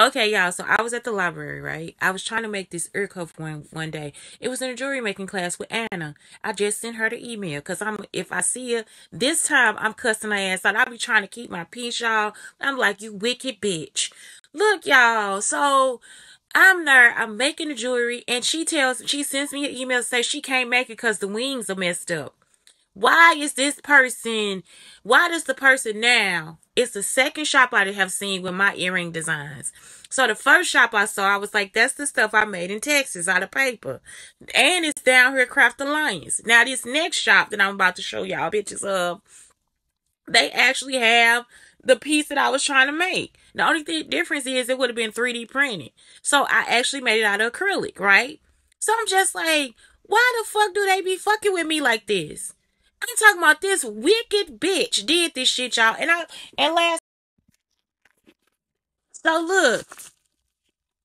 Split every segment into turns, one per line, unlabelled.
Okay, y'all. So I was at the library, right? I was trying to make this ear cuff one one day. It was in a jewelry making class with Ana. I just sent her the email because I'm if I see her this time, I'm cussing her ass out. I'll be trying to keep my peace, y'all. I'm like, you wicked bitch. Look, y'all. So I'm there. I'm making the jewelry, and she tells she sends me an email to say she can't make it because the wings are messed up. Why is this person? Why does the person now? It's the second shop I have seen with my earring designs. So the first shop I saw, I was like, that's the stuff I made in Texas out of paper. And it's down here Craft Alliance. Now this next shop that I'm about to show y'all bitches of, they actually have the piece that I was trying to make. The only th- difference is it would have been 3D printed. So I actually made it out of acrylic, right? So I'm just like, why the fuck do they be fucking with me like this? I'm talking about this wicked bitch did this shit, y'all. And I and last so look,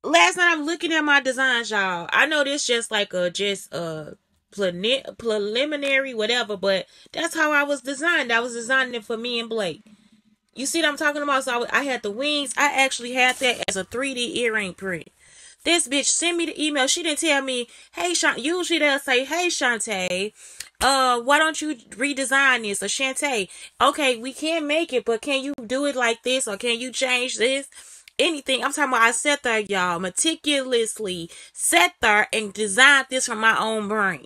last night I'm looking at my designs, y'all. I know this just like a just a preliminary whatever, but that's how I was designed. I was designing it for me and Blake. You see what I'm talking about? So I, I had the wings. I actually had that as a 3D earring print. This bitch sent me the email. She didn't tell me, hey, Shan. Usually they'll say, hey, Shantae, uh, why don't you redesign this? Or Shantae, okay, we can make it, but can you do it like this? Or can you change this? Anything. I'm talking about I sat there, y'all, meticulously sat there and designed this from my own brain.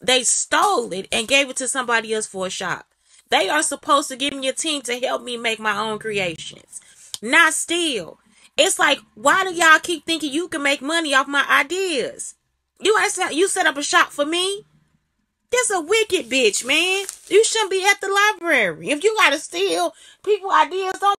They stole it and gave it to somebody else for a shop. They are supposed to give me a team to help me make my own creations. Not still. It's like, why do y'all keep thinking you can make money off my ideas? You you set up a shop for me? This a wicked bitch, man. You shouldn't be at the library. If you gotta steal people ideas, don't